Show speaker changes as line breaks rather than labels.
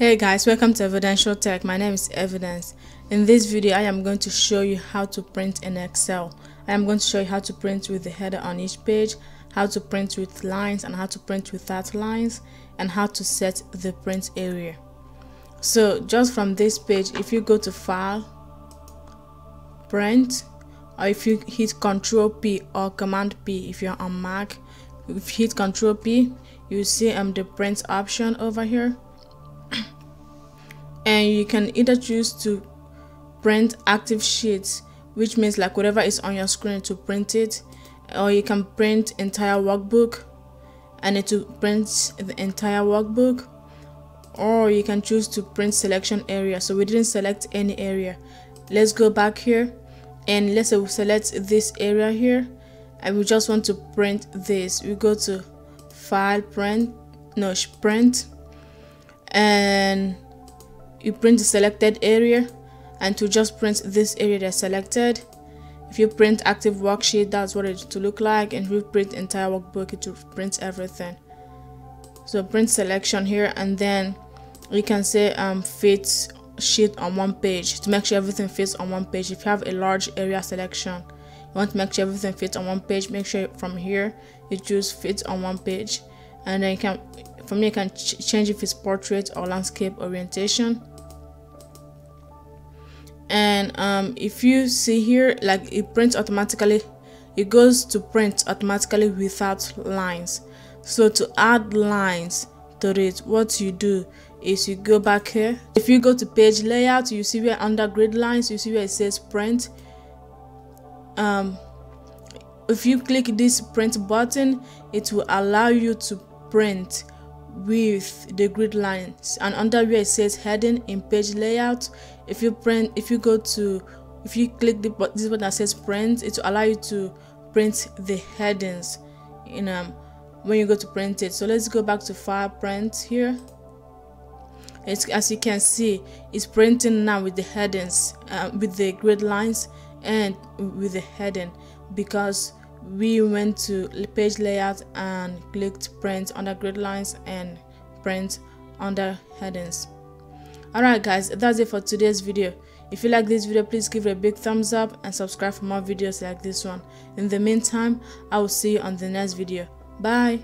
Hey guys, welcome to Evidencial Tech. My name is Evidence. In this video, I am going to show you how to print in Excel. I am going to show you how to print with the header on each page, how to print with lines and how to print without lines, and how to set the print area. So just from this page, if you go to File, Print, or if you hit Ctrl P or Command P if you're on Mac, if you hit Ctrl P, you see um the print option over here and you can either choose to print active sheets which means like whatever is on your screen to print it or you can print entire workbook and it to print the entire workbook or you can choose to print selection area. So we didn't select any area. Let's go back here and let's say we select this area here. And we just want to print this. We go to file print no print and you print the selected area and to just print this area that's selected if you print active worksheet that's what it to look like and if you print entire workbook it will print everything. So print selection here and then you can say um fit sheet on one page to make sure everything fits on one page. If you have a large area selection you want to make sure everything fits on one page make sure from here you choose fit on one page. And then you can from here you can ch change if it's portrait or landscape orientation and um, if you see here like it prints automatically. It goes to print automatically without lines. So to add lines to it what you do is you go back here. If you go to page layout you see where under grid lines you see where it says print. Um, if you click this print button it will allow you to print with the grid lines. And under where it says heading in page layout if you print if you go to if you click the this button that says print it will allow you to print the headings in um when you go to print it. So let's go back to file print here. It's, as you can see it's printing now with the headings uh, with the grid lines and with the heading because we went to page layout and clicked print under grid lines and print under headings. Alright guys that's it for today's video. If you like this video please give it a big thumbs up and subscribe for more videos like this one. In the meantime i will see you on the next video. Bye